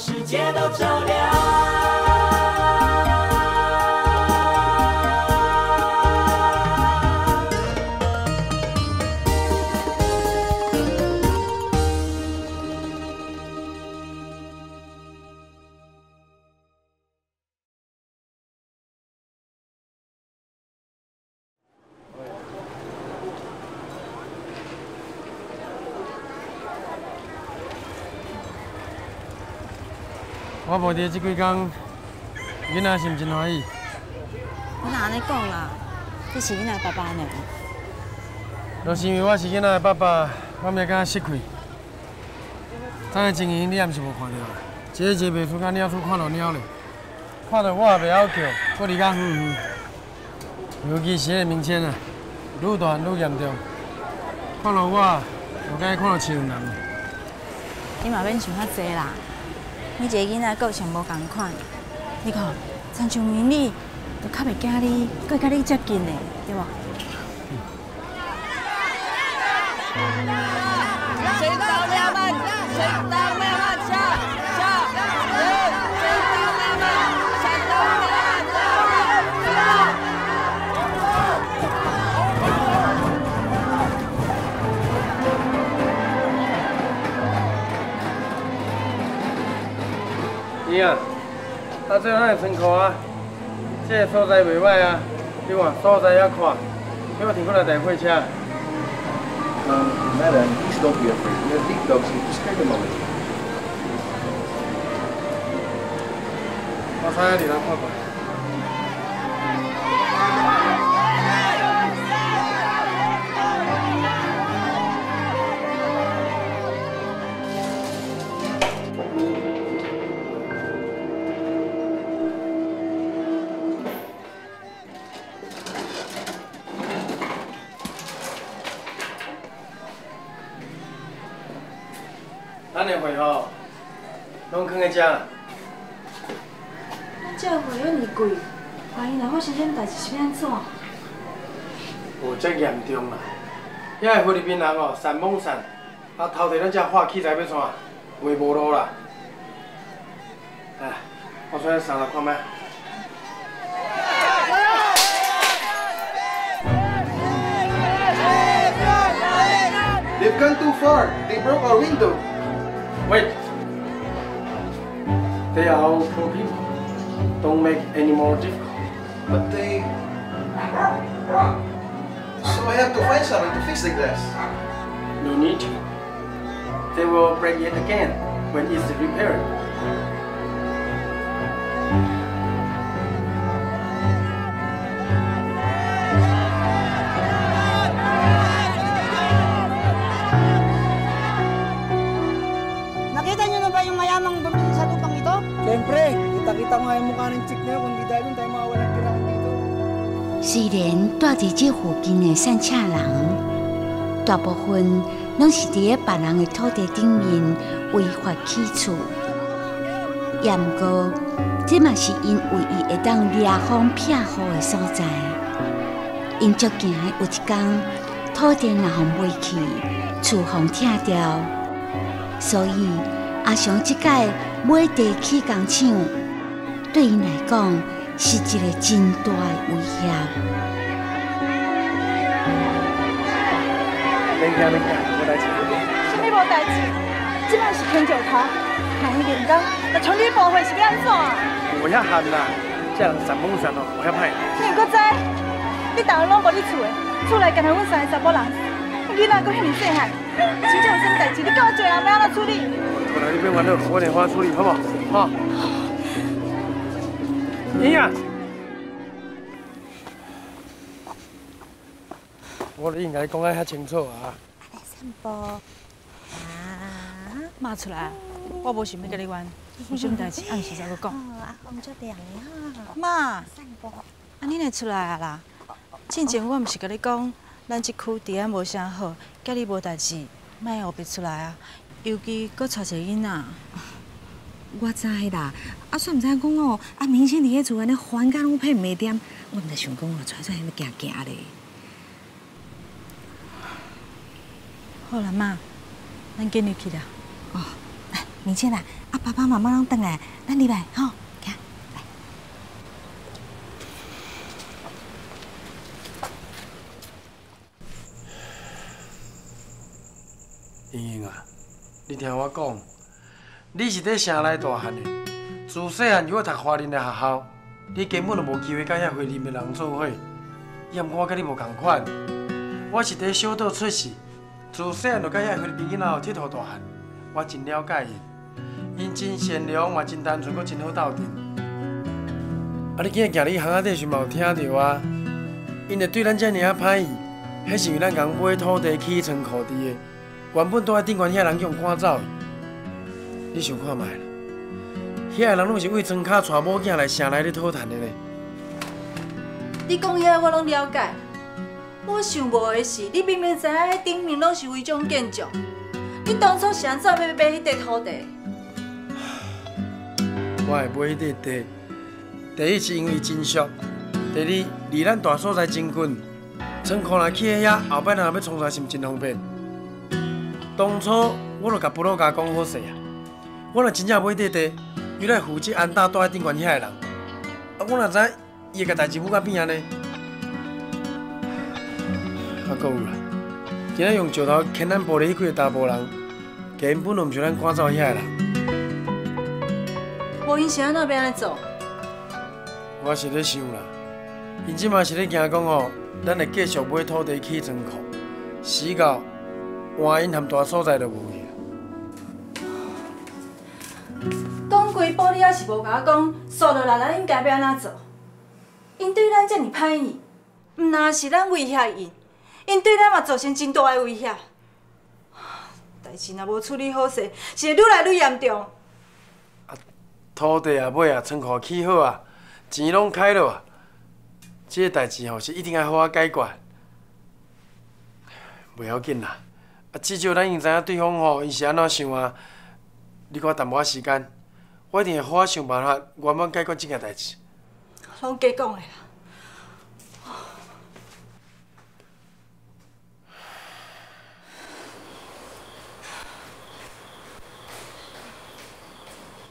世界都照亮。我无伫这几天，囡仔是毋真欢喜？我哪安尼讲啦？这是囡仔爸爸呢。就是因为我是囡仔的爸爸，我咪敢失去。这个情形你也毋是无看到，一个一个袂出甲鸟鼠看到鸟咧，看到我也袂晓叫，搁离较远远。尤其是个明天啊，愈大愈严重。看到我，我敢看到亲人。你嘛免想遐济啦。每一个囡仔个性无共款，你看，亲像明你，都较袂惊你，佮甲你接近嘞，对无？他最后那里乘客啊，这个所在袂歹啊，你看所在也看，叫我停过来等火车。嗯，Madam, please don't be afraid. We have big dogs here. Just scare them away. 我猜你来看看。拢放在遮。咱这货遐尼贵，万一若发生啥代志是要安怎？有遮严重啦！遐个菲律宾人哦，散猛散，啊偷摕咱遮化器材要怎？话无路啦！哎，我出来上来看觅。They've gone too far. They broke our window. Wait. They are all poor people. Don't make any more difficult. But they... So I have to find someone to fix the glass. No need to. They will break it again when it's repaired. 虽然住伫这附近的散车人，大部分拢是伫咧别人的土地顶面违法起厝，也毋过这嘛是因为一会当掠风撇雨的所在。因足惊有一天土地若互卖去，厝互拆掉，所以阿祥即届买地起工厂，对因来讲。是一个真大的威胁。免惊免惊，无代志。啥物无代志？即摆是天石头，下雨连工，那从你报废是要安怎？无遐旱啦，这人散猛散哦，无遐歹。你又搁知？你逐个拢无你厝的，厝内干那阮三个查某人，囡仔搁遐尼细汉，真正有啥物代志，你叫我做阿要安怎处理？我来你别烦恼，我电话处理，好不好？好。你呀，我应该讲得较清楚啊。来散步啊，妈出来，我无想要跟你玩，有啥代志按时再去讲。阿红这边哈。妈，散步。啊，你来出来啊啦？之前我毋是跟你讲，咱这区治安无啥好，叫你无代志，莫后别出来啊。尤其搁带一个囡仔。我知啦，啊，煞毋知影讲哦，啊，明星伫迄厝安尼翻甲拢配袂点，我毋知想讲哦，出出遐要行行咧。好啦，妈，咱今日去啦。哦，来，明星啦，啊爸爸妈妈拢等来，咱入来吼，行来。莹莹啊，你听我讲，你是在城内大汉的，自细汉就要读华人的学校，你根本就无机会甲遐会林的人做伙。也毋过我甲你无共款，我是伫小岛出世，自细汉就甲遐会林囡仔佚佗大汉，我真了解伊，因真善良，嘛真单纯，阁真好斗阵。啊，你今日行你巷仔底时嘛有听到啊？因会对咱遮尔啊歹意，迄是因为咱共买土地起仓库伫的。原本住在顶悬遐人叫赶走，你想看卖啦？遐个人拢是为庄卡带某囝来城内咧讨趁的呢。你讲遐我拢了解，我想无的是，你明明知影迄顶面拢是违章建筑，你当初是安怎要买迄块土地？我会买迄块地，第一是因为真俗，第二离咱大所在真近，仓库若起喺遐，后摆若要创啥是毋真方便。当初我就甲布鲁家讲好势啊，我若真正买块地，又来负责安大住在顶悬遐个人，啊，我若知伊会甲代志母到边啊呢？啊，够有啦，今仔用石头牵咱玻璃迄几个查甫人，根本就毋是咱赶走遐个人。无因是安怎要安尼做？我是咧想啦，因即嘛是咧惊讲吼，咱会继续买土地起仓库，死到换因含大所在都无去。讲规步你也是无甲我讲，数落来咱应该要安怎做？因对咱遮尔歹意，毋但是咱威胁因，因对咱嘛造成真大的威胁。代志若无处理好势，是会愈来愈严重。啊土地也买啊，仓库起好啊，钱拢开了啊，这个代志吼是一定要好好解决。袂要紧啦，啊，至少咱已经知影对方吼因是安怎想啊。你给我淡薄仔时间，我一定会好好想办法，圆满解决这件代志。拢假讲的啦。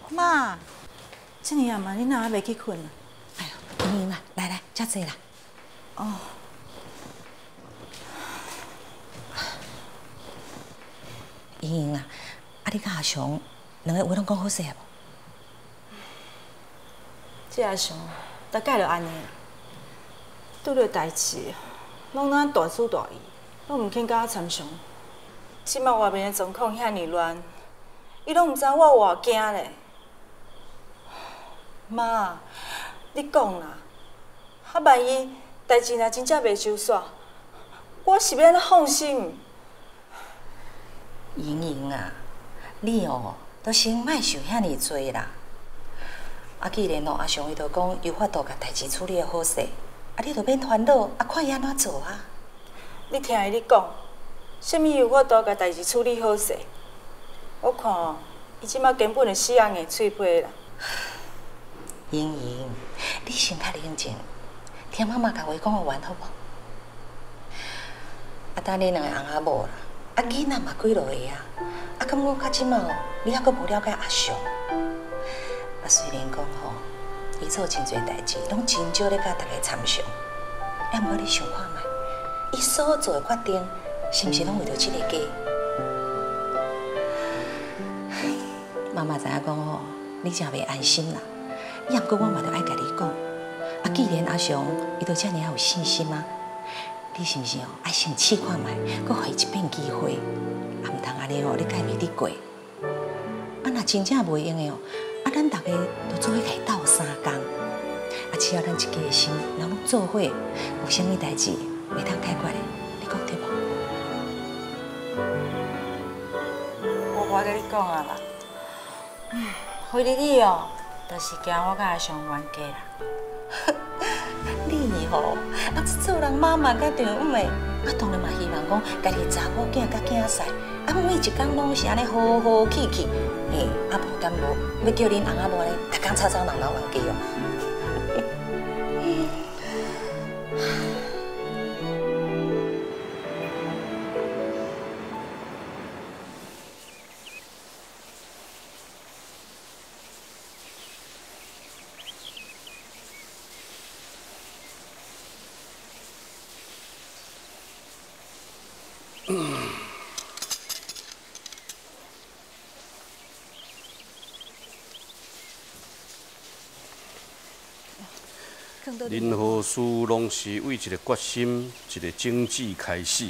妈，这么晚嘛，你哪还袂去困啊？哎呦，莹莹啊，来来，吃坐啦。哦，莹莹啊，啊你甲阿雄两个话拢讲好势啊阿雄，大概就安尼啦。拄着代志，拢咱大主大意，拢毋肯甲我参详。即摆外面的状况遐尼乱，伊拢毋知我偌惊咧。妈，你讲啦，啊万一代志若真正袂收煞，我是要安怎放心？莹莹啊，你哦，都先莫想遐尼多啦。啊，既然哦阿雄伊都讲有法度甲代志处理得好势，啊你就免烦恼，啊看伊安怎做啊。你听伊咧讲，什物有法度甲代志处理好势？我看哦，伊即摆根本就死硬硬脆皮啦。莹莹，你先较冷静，听妈妈甲话讲完好无？啊，等你两个翁仔某啦，啊囡仔嘛几落个啊，啊，感觉较即满哦，你还阁无了解阿雄。啊，虽然讲吼，伊做真侪代志，拢真少咧甲大家参详，要毋过你想看觅，伊所做诶决定，是毋是拢为着即个家？妈妈知影讲吼，你真袂安心啦。也毋过我嘛着爱甲你讲，啊，既然阿雄伊都遮尔啊有信心啊，你是不是哦爱先试看卖，搁互伊一遍机会，啊，毋通安尼哦，你改袂得过。啊，若真正袂用的哦，啊，咱逐个都做伙来斗三工，啊，只要咱一家的心拢拢做伙，有啥物代志袂通解决的，你讲对无？我我甲你讲啊啦，嗯，回日你哦，就是惊我甲阿雄冤家啦。你吼，啊，做人妈妈甲丈夫的，啊，当然嘛希望讲家己查某囝甲囝婿，啊，每一工拢是安尼好好气气，嘿，啊，无敢无要叫恁翁仔某咧，逐工吵吵闹闹冤家哦。任何事拢是为一个决心、一个政治开始。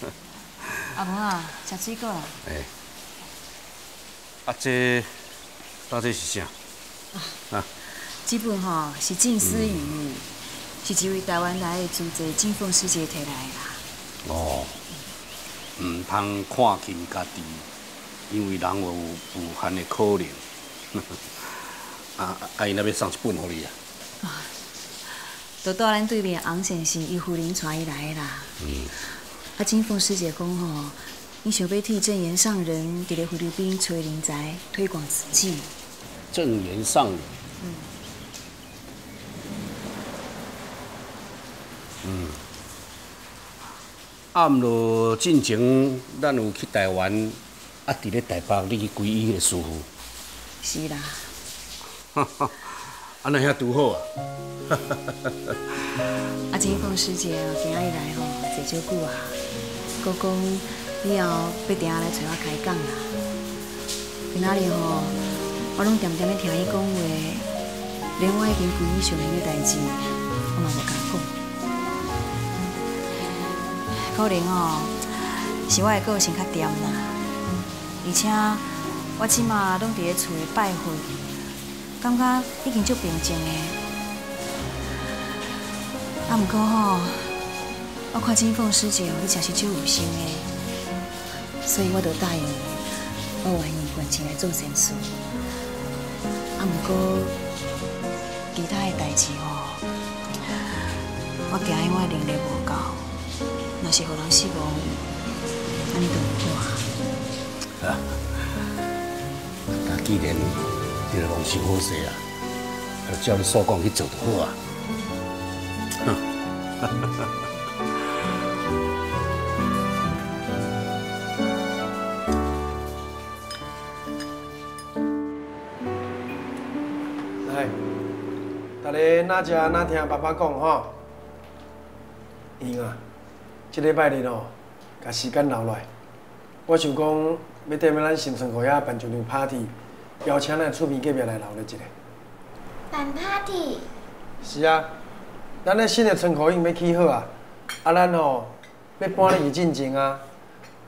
阿婆啊，吃水果啦。哎，啊这，到底是啥？啊，这本吼是静思语，是一位台湾来的作者金凤师姐提来的。哦，唔通看轻家己，因为人有无限的可能。啊，阿姨那边送一本给你啊。都到咱对面昂先生伊夫人带伊来的啦。嗯。啊，金凤师姐讲吼，你想要替正言上人伫咧菲律宾找人才，推广瓷器。正言上人。嗯。嗯。啊，毋咯，进前咱有去台湾，啊，伫咧台北你去皈依的师傅。是啦。哈哈，安尼遐拄好啊！哈哈哈哈哈。啊，金凤师姐今仔日来吼，坐少久啊？哥讲以后必定来找我开讲啦。今仔日吼，我拢点点咧听伊讲话，连我已经皈依上人的代志，我嘛无敢讲。可能哦，是我的个性较恬啦，而且我起码拢伫咧厝里拜会，感觉已经足平静的。啊，毋过吼。我看金凤师姐哦，伊真是足有心的，所以我就答应伊，我愿意捐钱来做善事。啊，不过其他的代志哦，我惊因我能力无够，若是互人失望，安尼就唔好啊。但既然你的良心好势啊，就照你所讲去做就好啊。哼。哪吃哪听爸爸讲吼，英啊，这礼拜日哦，把时间留来，我想讲要踮咱新村口遐办一场 party，邀请咱厝边隔壁来留了一个。办 party？是啊，咱咧新的村口已经要起好啊，啊咱吼要搬咧去进前啊，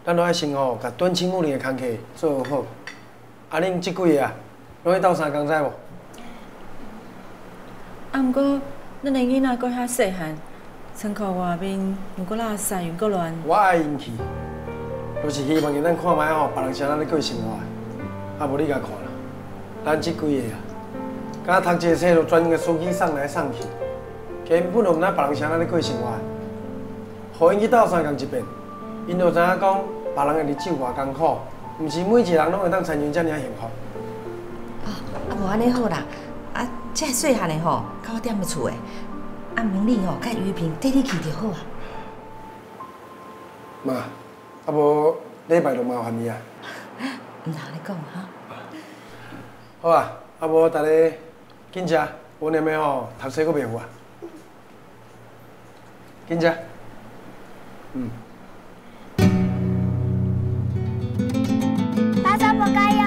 咱都爱先吼甲敦亲睦邻的工课做好。啊，恁即几个啊，拢去斗相共知无？啊，毋过，咱的囡仔搁遐细汉，村口外面如果那山云阁乱，我爱因去，就是希望咱看卖吼，别人谁安尼过生活，啊，无你甲看啦，咱即几个啊，敢读这册，就专个司机送来送去，根本就毋知别人谁安尼过生活，互因去斗相共一遍，因就知影讲别人的日子偌艰苦，毋是每一个人拢会当参与遮尔幸福。啊，啊无安尼好啦。啊，这细汉的吼，到我踮咧厝的，啊明丽吼，甲于平缀你去就好啊。妈，啊无礼拜就麻烦你啊。唔通你讲哈。好啊，啊无大家紧食，我念的吼读书阁袂赴啊。紧食。嗯。大家不该哟。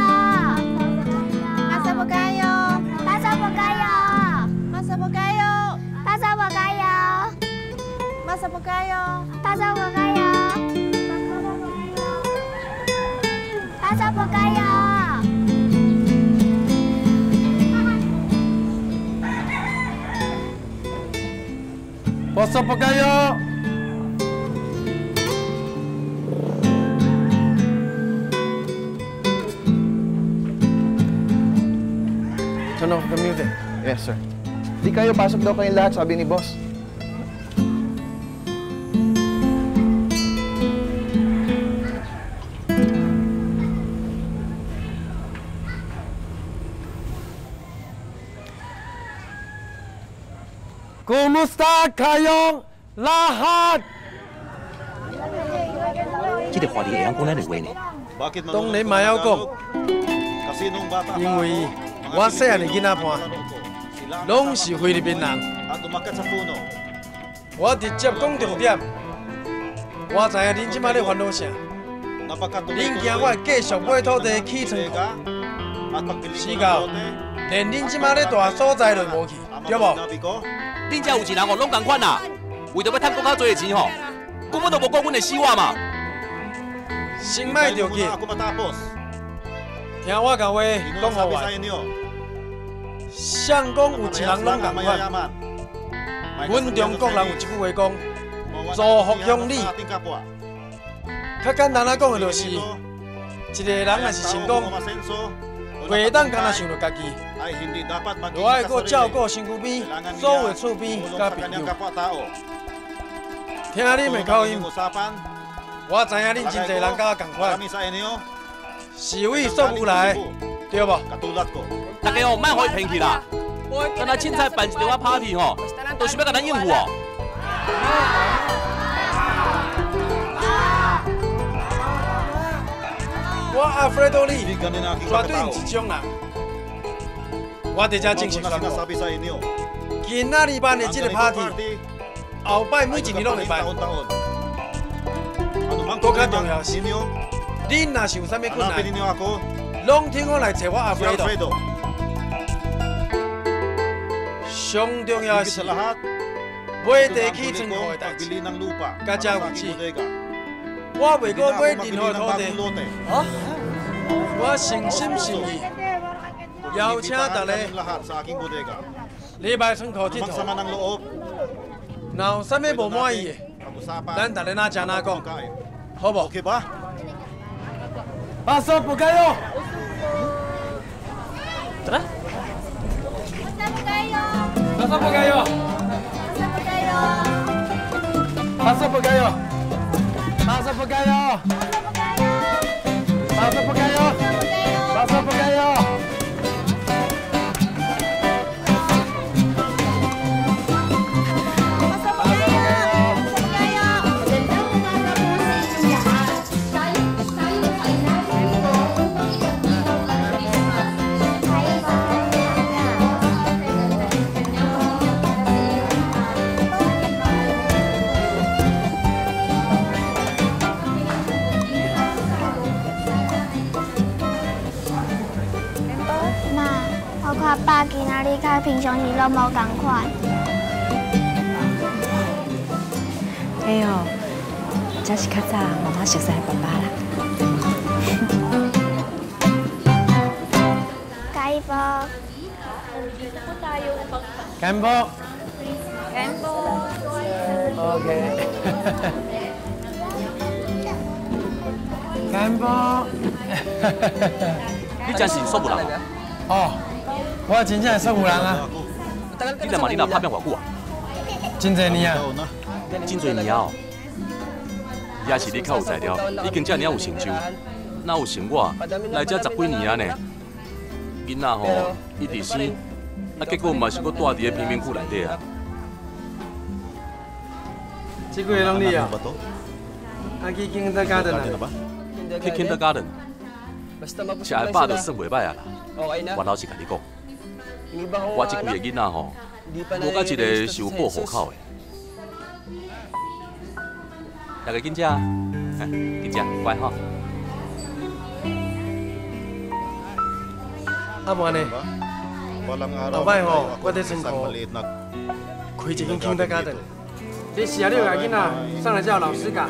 不该哟，大家不该哟，大家不该哟，该哟。Turn off the music. Yes, sir. Di kayo pasok daw kayong lahat, sabi ni boss. Kumusta 拉哈。这个话题会晓讲咱的话呢？当然嘛要讲，因为我细汉的囡仔伴，拢是菲律宾人。我直接讲重点，我知影恁即摆咧烦恼啥？恁惊我继续买土地起村口，是到连恁即摆咧大所在都无去。对不？恁遮有钱人哦，拢共款啦，为着要赚更较多的钱吼，根本都无顾阮的死活嘛。先卖着急，听我讲话讲好话。相公有钱人拢共款，阮中国人有一句话讲：造福乡里。较简单来讲的就是，一个人若是成功，袂当干那想着家己，我爱搁照顾身躯边所有厝边甲朋友。听恁的口音，我知影恁真侪人甲我共款，是为送有来，对无？大家哦，莫互伊骗去啦！刚才凊彩办一场 party 吼，都是要甲咱应付哦。我阿弗雷多利绝对唔是种人，我伫遮正式宣布，今仔日办的这个 party，后摆每一年拢会办。更加重要是，恁若是有啥物困难，拢听我来找我阿弗雷多。上重要是，买地起村户的代志，到这为止。我未过买任何土地，我诚心诚意邀请大家礼拜村口铁佗，若有啥物无满意的，咱大家哪讲哪讲，好不？把手不该用。怎么？把手不该用。把手不该用。马老师！不加油，老师不加油！爸今仔日较平常时拢无共款。哎呦，这是较早妈妈熟悉的爸爸啦。干包。干包。干包。OK。干包。你真是说不了哦。我真正是有人啊！你来嘛？你来拍片偌久啊？真侪年啊！真侪年啊！也是你较有才调，已经这尔有成就，哪有像我来这十几年啊呢？囡仔吼一直生，啊结果嘛是搁住伫个贫民窟内底啊！这几个拢你啊？啊去 kindergarten 啊？去 kindergarten，吃阿爸都算袂歹啊啦！我老实甲你讲。我这几个囡仔吼，无甲一个是有报户口的。大家紧食，紧食，乖哈。阿伯呢？后摆吼，我在村口开一间庆德家庭。你四十六个囡仔上来叫老师教，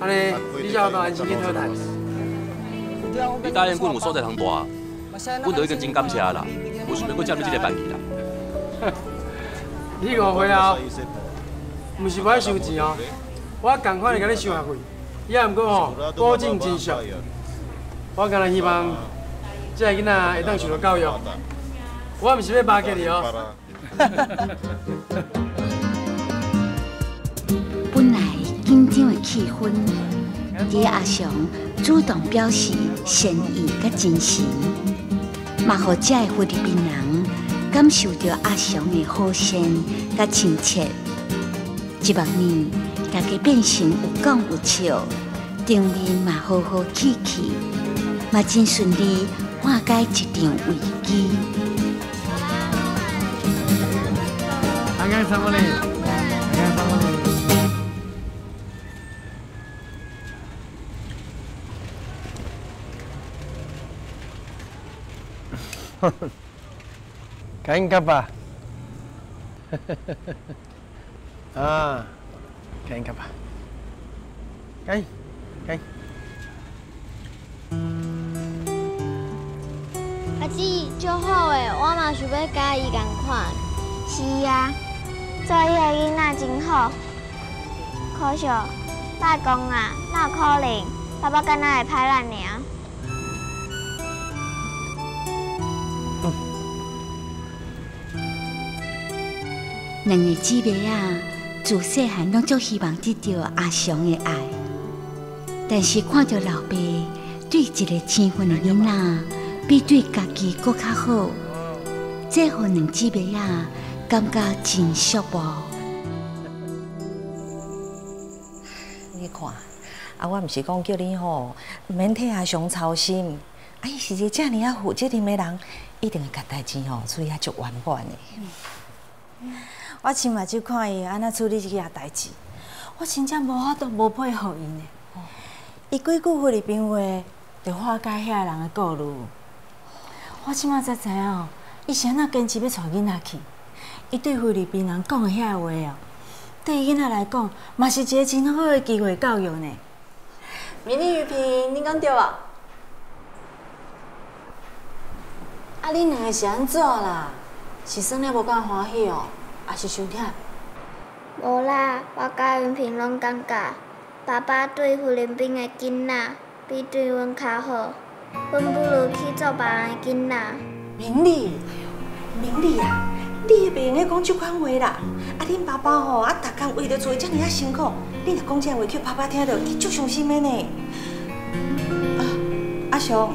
安尼你才有安心去讨谈。你答应阮有所在通住，阮就已经真感谢啦。我想要搁接你这个班级啦。你误会啊！不是不爱收钱哦，我同款来给你收学费，也毋过吼保证真俗。我干那希望这个囡仔会当受到教育，我毋是要巴结你哦。本来紧张的气氛，伫阿雄主动表示善意甲真心。嘛，互这个菲律宾人感受到阿祥的好心甲亲切。一万年，大家变成有讲有笑，场面嘛好好气气，嘛真顺利化解一场危机。阿干什么嘞？赶紧吧，啊，赶紧吧，赶紧，阿姊，足好诶，我嘛想要甲伊共款。是啊，做迄个囡仔真好。可惜，爸讲啊，哪有可能？爸爸敢若会歹咱尔。两个姊妹啊，自细汉拢足希望得到阿雄的爱，但是看着老爸对一个青婚的囡仔比对家己搁较好，这互两姊妹啊感觉真寂寞。你看，啊，我毋是讲叫你吼，免替阿雄操心。啊，伊是一个遮尔啊负责任的人，一定会甲代志吼处理啊足圆满的。我亲目睭看伊安那处理这件代志，我真正无法度无配合伊呢。伊几句菲律宾话，就化解遐人的顾虑。我即马才知影哦，伊是安那坚持要带囡仔去。伊对菲律宾人讲的遐话哦，对囡仔来讲，嘛是一个真好的机会教育呢。明丽玉萍，你讲对啊？啊，恁两个是安怎啦？是耍了无够欢喜哦，还是伤忝？无啦，我甲云平拢感觉，爸爸对菲律宾的囡仔比对阮较好，阮不如去做别人的囡仔。明丽，明丽啊，你也袂用咧讲即款话啦。啊，恁爸爸吼，啊，逐工为着做遮尔啊辛苦，你若讲这话，叫爸爸听到，伊足伤心的呢。啊，阿雄。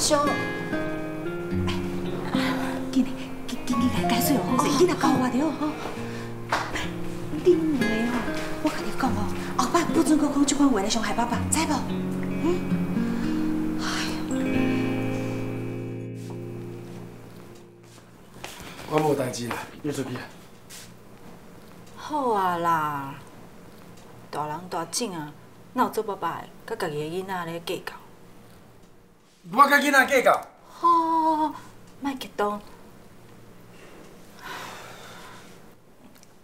兄，紧你若教我着哦。恁两个哦，我甲你讲哦，后摆不准阁讲即款话来伤害爸爸，知无？嗯。哎我无代志啦，你出去啊。好啊啦，大人大种啊，哪有做爸爸的，甲家己的囡仔咧计较？我甲囡仔计较。好，好，好，莫激动。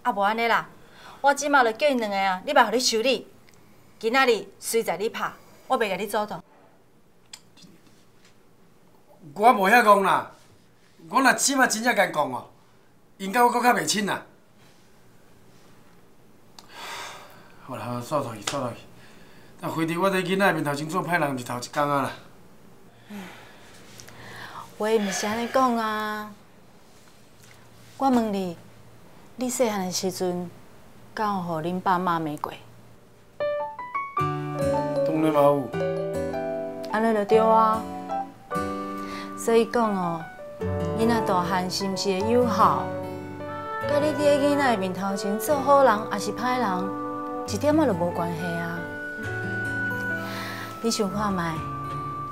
啊，无安尼啦，我即马就叫因两个啊，你爸互你修理。今仔日随在你拍，我袂甲你阻挡。我无遐戆啦，我若即马真正甲伊讲哦，因甲我搁较袂亲啦。好啦，好，煞落去，煞落去。但非得我伫囡仔面头前做歹人，是头一工啊啦。话毋是安尼讲啊！我问你，你细汉的时阵，敢有互恁爸妈骂过？当然嘛有。安尼就对啊。所以讲哦，囡仔大汉是毋是会友好？甲你伫个囡仔的面头前做好人，还是歹人，一点仔都无关系啊！你想看卖？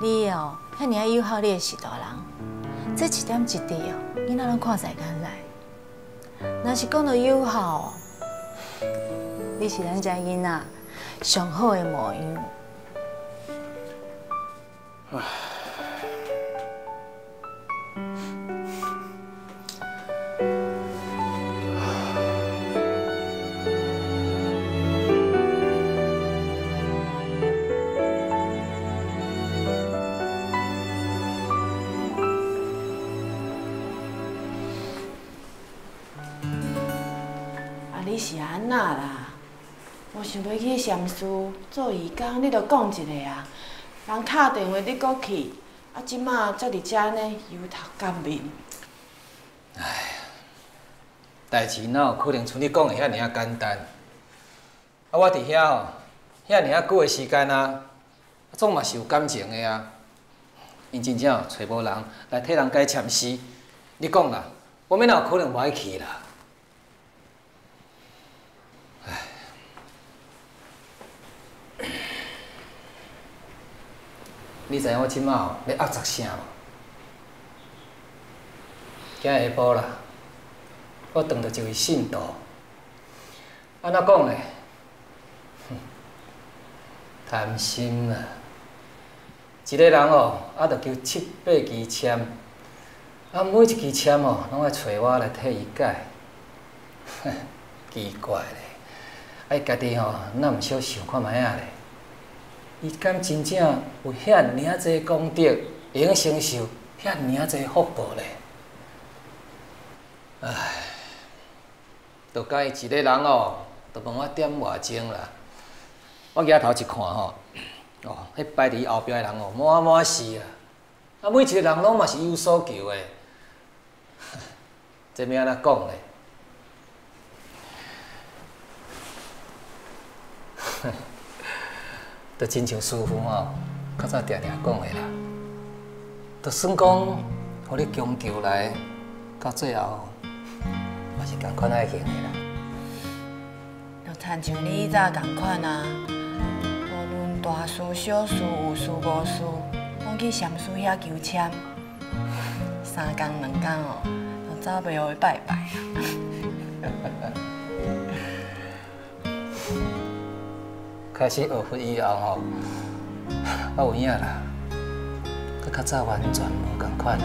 你哦，遐尔啊友好，你会是大人。这一点一滴哦，囡仔拢看在眼内。若是讲到友好，你是咱家囡仔上好的模样。唉。做义工，你着讲一下啊。人敲电话你搁去，啊，即马才伫遮呢，油头垢面。哎呀，代志哪有可能像你讲的遐尔啊简单？啊，我伫遐哦，遐尔啊久的时间啊，总嘛是有感情的啊。因真正找无人来替人解禅师，你讲啦，我免哪有可能无爱去啦？你知影我即马吼要压十声无？今日下晡啦，我撞到一位信徒。安怎讲呢？哼，贪心啦！一个人哦，啊，着求七八支签，啊，每一支签哦，拢爱找我来替伊改。奇怪咧，哎，家己吼，哪毋小想看卖啊咧？伊敢真正有遐尔济功德，会用承受遐尔济福报咧？唉，都甲伊一个人哦，都问我点外钟啦。我举头一看吼，哦，迄排伫后壁的人哦，满满是啊，啊，每一个人拢嘛是有所求的。这要安怎讲咧？都亲像师傅吼，较早常常讲的啦，就算讲，互你强求来，到最后，嘛是共款爱行的啦。就亲像你以早共款啊，无论大事小事有事无事，拢去禅师遐求签，三工两工哦，就走袂学拜拜啊。开始学佛以后吼，我 有影啦，佮较早完全无共款啦。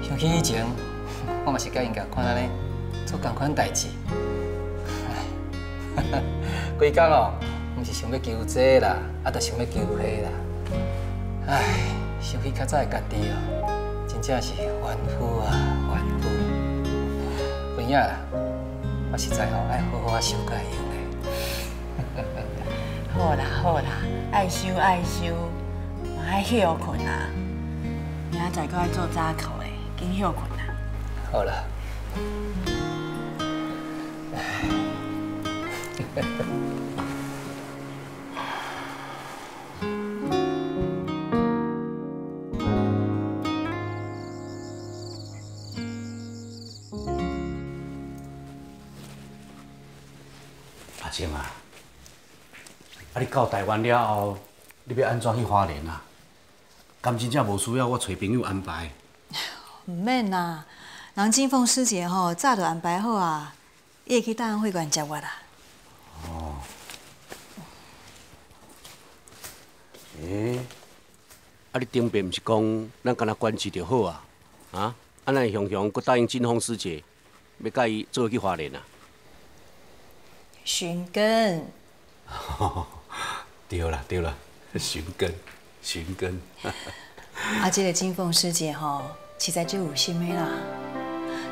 想起以前，我嘛是甲因共款安尼做共款代志。规工哦，毋是想要求这啦，啊，着想要求迄啦。唉，想起较早的家己哦，真正是怨妇啊，怨妇。有影啦，我实在吼爱好好啊修改用。好啦好啦，爱修爱修，爱休困啊！明仔载搁爱做早课的，紧休困啊！好啦。到台湾了后，你要安怎去花莲啊？敢真正无需要我找朋友安排？唔免啦，人金凤师姐吼早就安排好啊，伊会去大安会馆接我啦。哦。诶，啊！你顶边毋是讲咱敢若关系就好啊？啊！啊！咱雄雄佫答应金凤师姐，要甲伊做去花莲啊？寻根。对啦对啦，寻根寻根。啊，这个金凤师姐吼，实在就有心的啦。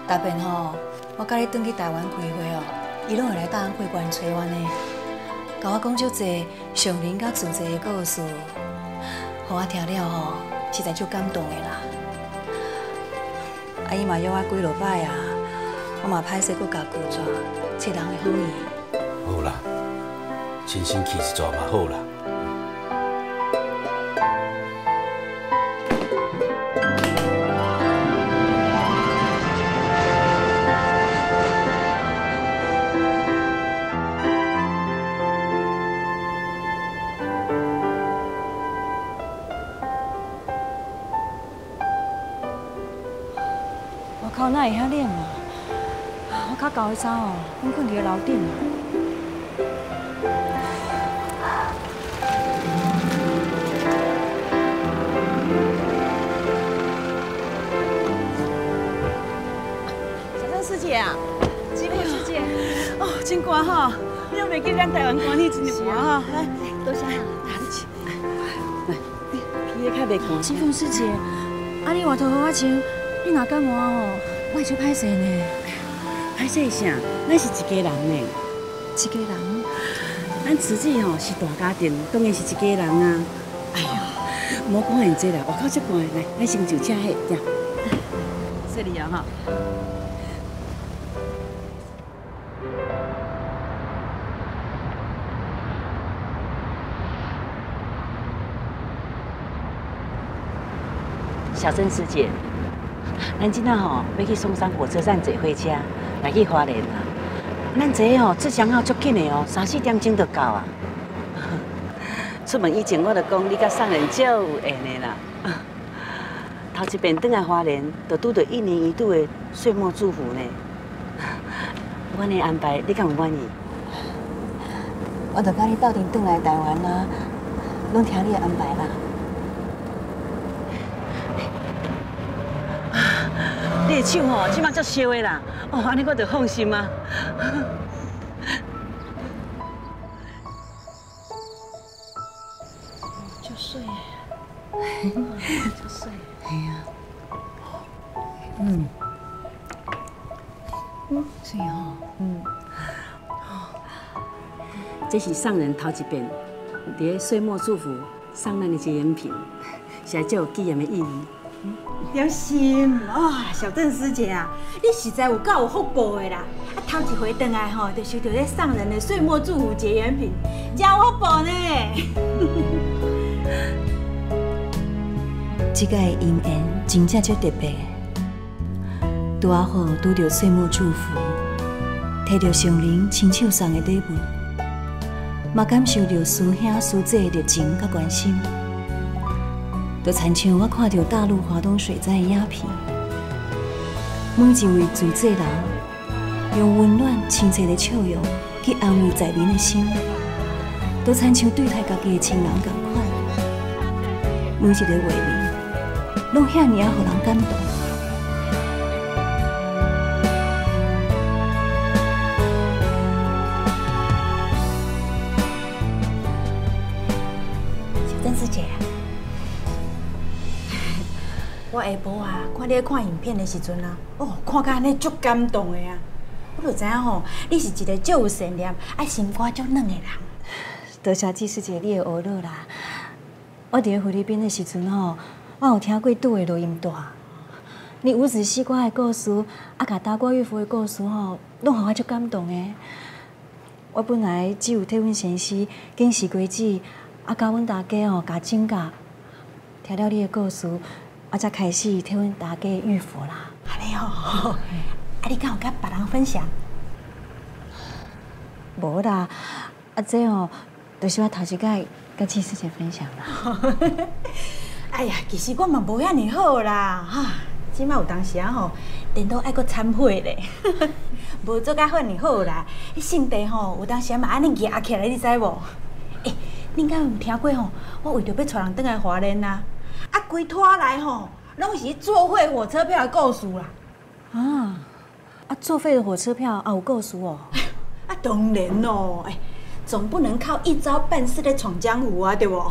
特别吼，我甲你转去台湾开会哦，伊拢会来大安会馆找我呢，甲我讲足济上林甲自济的故事，互我听了吼，实在就感动的啦。阿姨嘛约我几落摆啊，我嘛歹势搁甲拒绝，找人的好意。好啦，亲身去一撮嘛好啦。靠，哪会遐冷啊？我较厚的衫哦，我困伫个楼顶啊。真乖哈，你又袂记咱台湾关系真乖哈，来，多谢哈，拿得起，来，皮也较袂寒。金凤师姐，啊，你外套好我穿，你若感冒哦，我会做歹势呢。歹势啥？咱是一家人呢，一家人。咱自己吼是大家庭，当然是一家人啊。哎呀，莫讲现这啦，外口这寒，来，咱先就车下，呀。这里啊哈。小珍师姐，咱今仔吼要去松山火车站坐火车来去花莲啊！咱坐吼自强号足紧的哦，三四点钟就到啊。出门以前我就讲你甲送人少有缘的啦。头一遍转来花莲，就拄到一年一度的岁末祝福呢。我的安排，你敢有满意？我就甲你斗阵转来台湾啦，拢听你的安排啦。手吼，即马足烧的啦。哦，安尼我就放心啊。就睡，就睡。哎呀，嗯，嗯，睡哦，嗯。这是上人头一遍伫岁末祝福上人的结缘品，是来最有纪念的意义。良心啊，小邓师姐啊，你实在有够有福报的啦！啊，头一回回来吼，就收到这上人的岁末祝福结缘品，真有福报呢。这个姻缘真正足特别，拄啊好拄到岁末祝福，摕到上人亲手送的礼物。嘛感受到师兄师姐的热情甲关心，就亲像我看到大陆华东水灾的影片，每一位追罪人用温暖亲切的笑容去安慰在民的心，都亲像对待家己的亲人同款，每一个画面拢遐尔让，互人感动。下晡啊，看你咧看影片的时阵啊，哦，看甲安尼足感动的啊！我就知影吼，你是一个足有善念、爱心肝足软的人。多谢季师姐你的学乐啦！我伫菲律宾的时阵吼，我有听过杜的录音带，你五子西瓜的故事，啊，甲达瓜岳父的故事吼，拢互我足感动的。我本来只有替阮先生敬事规矩，啊，教阮大家吼加警觉，听了你的故事。我才开始替阮大家预佛啦。安尼哦，啊，你敢有甲别人分享？无啦，啊，这哦，就是我头一届甲七师姐分享啦。哎呀，其实我嘛无遐尼好啦，哈，即摆有当时啊吼，电脑爱搁忏悔咧，无做甲遐尼好啦。迄性地吼，有当时嘛安尼硬起来，你知无？哎，恁敢有听过吼？我为着要带人倒来华联啊。啊，规拖来吼，拢是作废火车票的故事啦。啊，啊，作废的火车票啊，有故事哦。啊，当然咯，哎，总不能靠一招半式的闯江湖啊，对不？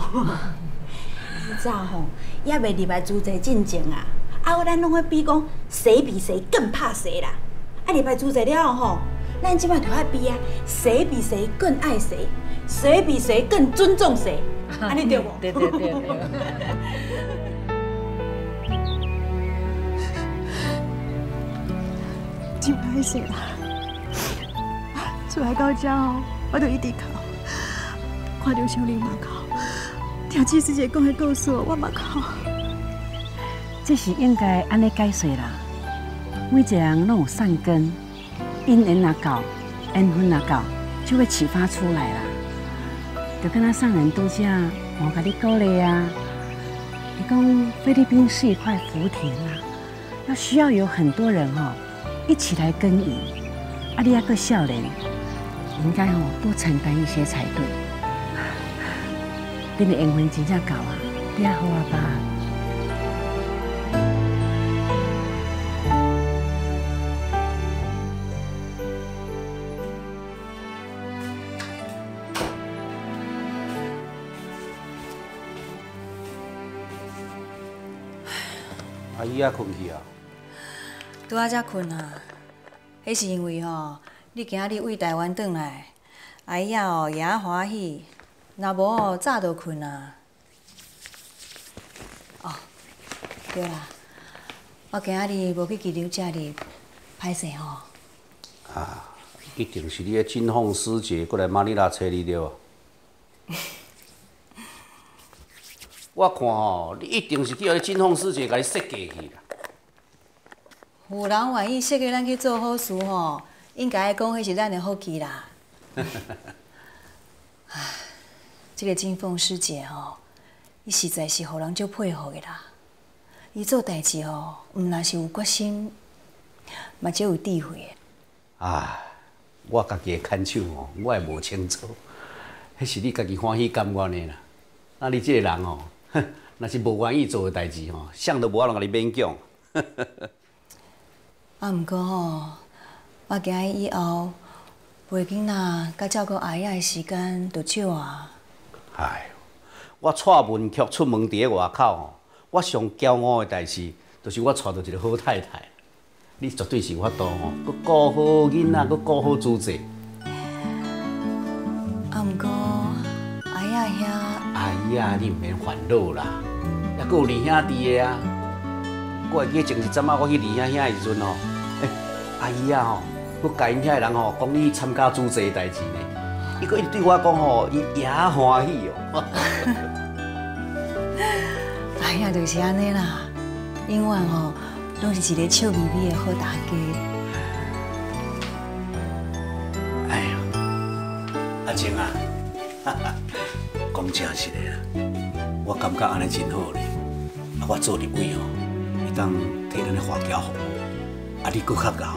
早吼，也未入来租者进前啊，啊，我咱拢会比讲谁比谁更怕谁啦。啊，入来租者了吼，咱即摆就爱比啊，谁比谁更爱谁，谁比谁更尊重谁，安尼对不？对对对对。真歹势啦！出来到这哦，我就一直哭，看到小林嘛哭，听七师姐讲的故事，我嘛哭。这是应该安尼解释啦。每一个人拢有善根，因缘若够，缘分若够，就会启发出来啦。就跟他上人度假，我甲你鼓励啊。你讲菲律宾是一块福田啊，要需要有很多人哦。一起来耕耘，阿你阿个少年，应该哦多承担一些才对。你的缘分真正够啊，你也好啊爸。阿姨也困去啊？拄仔才困啊！迄是因为吼，你今日为台湾转来，阿姨哦也欢喜。若无哦，早就困啊。哦，对啦，我今日无去机场接你，歹势吼。啊，一定是你的金凤师姐过来马尼拉找你对无？我看吼，你一定是叫金凤师姐甲你设计去啦。有人愿意设计咱去做好事吼，应该讲迄是咱的福气啦。唉，这个金凤师姐吼，伊实在是互人足佩服的啦。伊做代志吼，毋那是有决心，嘛足有智慧的。啊，我家己的看手吼，我也无清楚，迄是你家己欢喜甘愿的啦。那你这个人吼，哼，若是无愿意做的代志吼，想都无法通甲你勉强。啊，毋过吼，我惊伊以后陪囡仔甲照顾阿爷的时间就少啊。哎，我带文曲出门伫咧外口吼，我上骄傲的代志，就是我娶到一个好太太。你绝对是有法度吼，佮顾好囡仔，佮顾好自己。啊，毋过阿爷兄，阿姨啊，你毋免烦恼啦，还佫有二兄弟的啊。我会记前一阵仔我去二兄兄的时阵吼，诶，阿姨啊吼，我甲因遐的人吼讲你参加主持的代志呢。伊佫一直对我讲吼，伊也欢喜哦。哎呀，就是安尼啦，永远吼拢是一个笑眯眯的好大家。哎呀，阿静啊，讲真实的啦，我感觉安尼真好咧。啊，我做立委哦，会当替咱的华侨服务，啊，你佫较贤，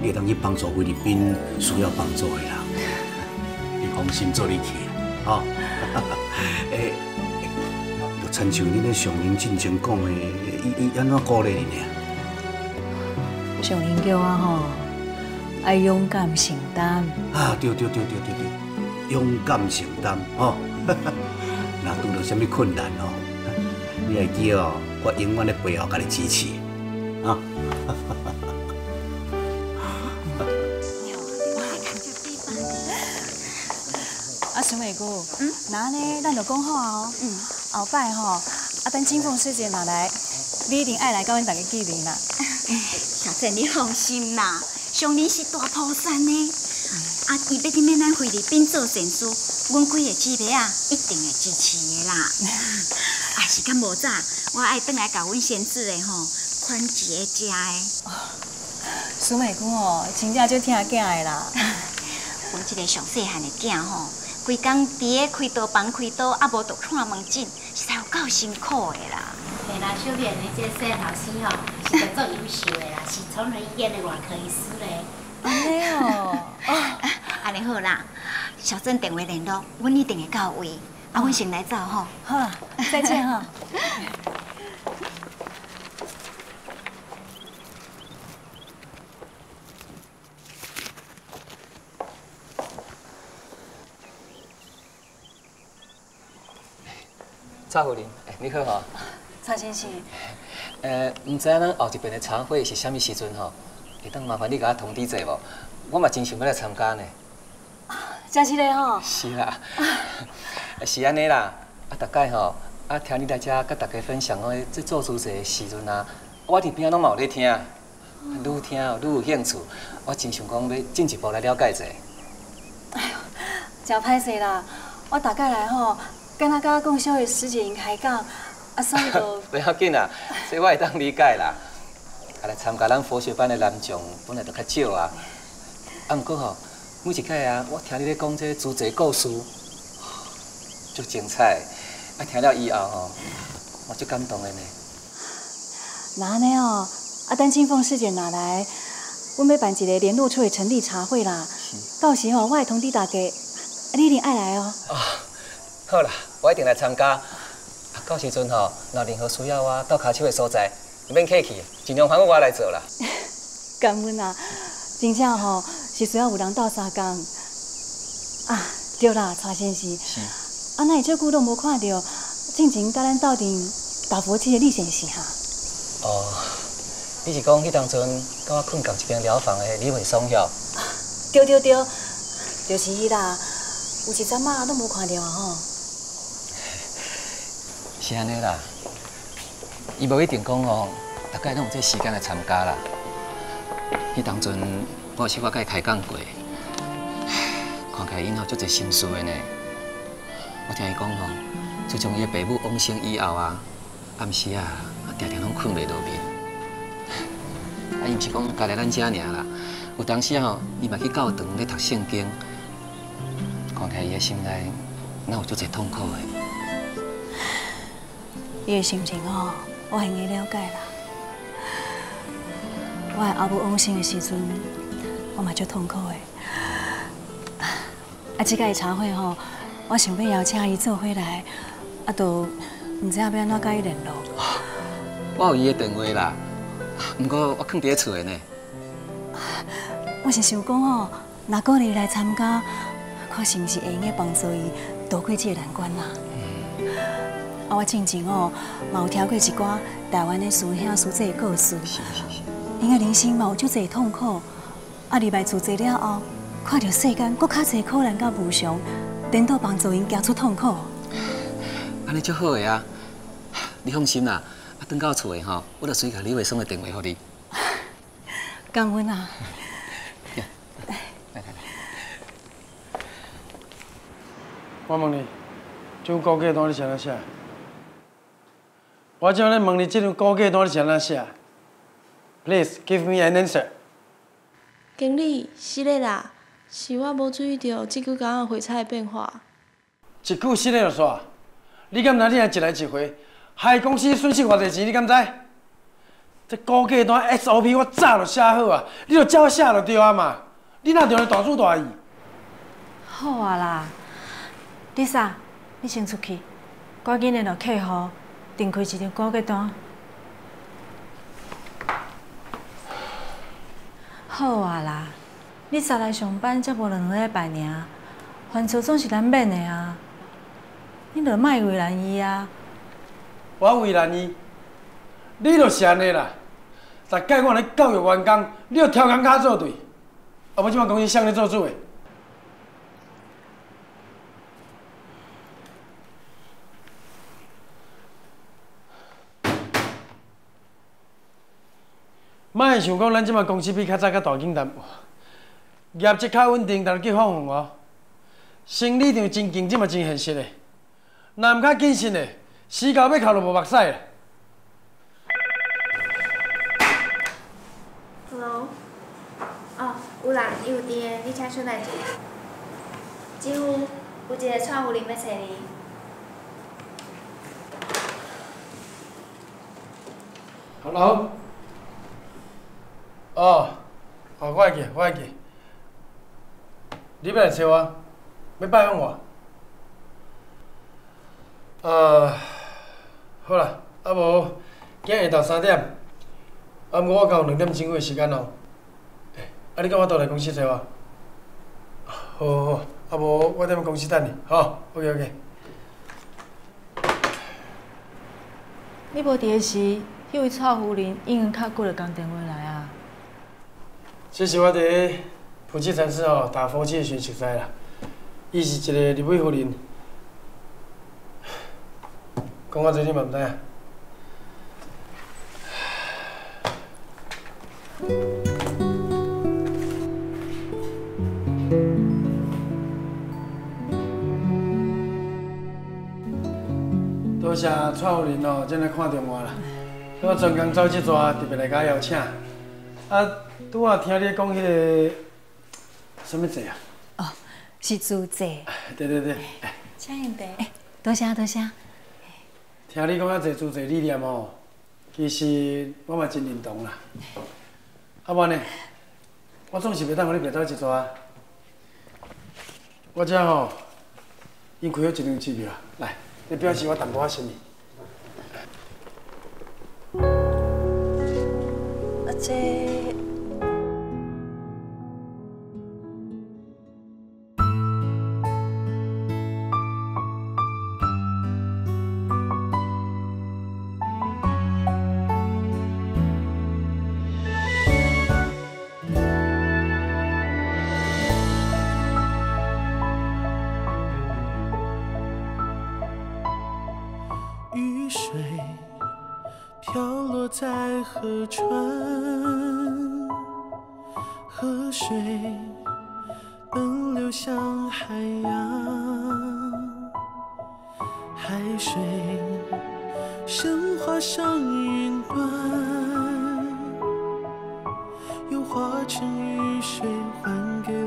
你会当去帮助菲律宾需要帮助的人。你放心做你去，吼。诶，就亲像你咧上英进前讲的，伊伊安怎鼓励你呢？上英叫我吼，爱勇敢承担。啊，对对对对对对，勇敢承担吼。若拄到什么困难吼，你会记哦，我永远在背后甲你支持，啊。啊，小美姑，嗯，那呢，咱就讲好啊哦，嗯，后摆吼，啊等清风师姐若来，你一定爱来甲阮大家见面啦。小姐，你放心啦，上林是大菩萨呢。啊，伊要去免咱菲律宾做善事，阮几个姊妹啊，一定会支持的啦。啊，时间无早，我爱转来甲阮先子的吼，款一个食的。小美姑哦，真正就听囝的啦。阮即个上细汉的囝吼，规工伫咧开刀房开刀，啊无读看门诊，实在有够辛苦的啦。对啦，小莲的这细老师吼，是个足优秀的啦，是宠儿医院的外科医师嘞。安尼哦，安尼好啦，小郑电话联络，阮一定会到位。啊，阮先来走吼。好啦，再见哈。蔡夫人，哎，你好哈。蔡先生，呃，唔知影咱后一边的茶会是啥物时阵吼？会当麻烦你甲我通知者无？我嘛真想要来参加呢。真是嘞吼。是啦，是安尼啦。啊，大概吼，啊，听你大家甲大家分享哦，这做主持的时阵啊，我伫边仔拢嘛有咧听，愈听愈有兴趣。我真想讲要进一步来了解者。真歹势啦，我大概来吼，敢若甲讲小的师姐因开讲，啊，所以就 不要紧啦，这我会当理解啦。啊，来参加咱佛学班的男众本来就较少啊。啊，毋过吼，每一摆啊，我听你咧讲这主持故事，足精彩。啊，听了以后吼，我足感动的呢。那安尼哦，啊，等清凤师姐拿来，阮要办一个联络处的成立茶会啦。到时吼，我会通知大家，啊，你一定爱来哦。好啦，我一定来参加。啊，到时阵吼，若任何需要我倒骹手的所在，唔免客气，尽量还我来做啦。感恩啊，真正吼是需要有人斗相共。啊，对啦，蔡先生。是。啊，那这久都无看到，进前甲咱斗阵打佛七的李先生哈。哦，你是讲迄当阵甲我困共一间疗房的李伟松哟？对对对，就是伊啦。有一阵仔都无看到啊吼。是安尼啦，伊无一定讲哦，大概拢有这时间来参加啦。迄当阵，我是我甲伊开讲过，看起来因吼足侪心事的呢。我听伊讲吼，自从伊的爸母往生以后啊，暗时啊，常常拢困袂落眠。啊，伊毋是讲家来咱遮尔啦，有当时吼，伊嘛去教堂咧读圣经，看起伊的心内哪有足侪痛苦的。伊的心情吼，我很会了解啦。我阿母往生的时阵，我嘛足痛苦的。啊，即个茶会吼，我想要邀请伊做伙来，啊，都毋知影要安怎甲伊联络。我有伊的电话啦，不过我囥伫咧厝的呢。我是想讲哦，若果你来参加，看是毋是会用个帮助伊度过这个难关啦。啊，我之前哦，嘛有听过一寡台湾的师兄师姐的故事，因个人生嘛有足侪痛苦，啊，入来做这了后，看到世间搁较侪苦难甲无常，颠倒帮助因走出痛苦。安尼足好个啊！你放心啦，啊，等到厝的吼，我就随甲李伟松的电话给你。感恩啊！我问你，这张高价单你谁来写？我正咧问你，这张高价单你谁来写？Please give me an answer。经理，是的啦，是我无注意到即久工仔花菜的变化。一句失礼就煞，你敢知你还一来一回，害公司损失偌侪钱，你敢知？这高价单 SOP 我早就写好啊，你就照写就对啊嘛。你哪着咧大主大意？好啊啦，Lisa，你先出去，赶紧联络客户，订开一张高价单。好啊啦，你才来上班才无两个礼拜尔，犯错总是难免的啊。你著莫为难伊啊。我为难伊，你就是安尼啦。逐届我咧教育员工，你要挑工卡做对，啊，无即摆公司谁咧做主的？莫想讲咱即摆公司比较早较大紧淡，业绩较稳定，但是去放放哦。生理上真竞争嘛真现实的，若毋较谨慎的，死狗要哭就无目屎啦。Hello，哦，有人伊有伫的，你请出来一下。几乎有一个蔡夫人要找你。Hello。哦，哦，我会记，我会记。你要来找我，要拜访我。呃，好啦，啊无，今日下昼三点，啊，毋过我还有两点钟的时间哦。欸啊，你敢我倒来公司找我？好好好，啊无我踮公司等你，吼，OK OK。你无伫的时，迄位蔡夫人已经较久就讲电话来啊。这是我伫夫妻禅寺吼打夫妻的时熟识啦。伊是一个日本夫人，讲我最近嘛毋知影。多谢蔡夫人哦，真来看中我啦。我专工走这抓，特别来甲邀请。啊，拄仔听你讲迄个什么节啊？哦，是主祭。对对对，请因爸。多谢多谢。听你讲遐济主祭理念哦，其实我嘛真认同啦。啊，无呢，我总是袂当互你白走一抓。我遮吼，已经开好一张支票，来，你表示我淡薄仔心意。啊，这。又化成雨水还给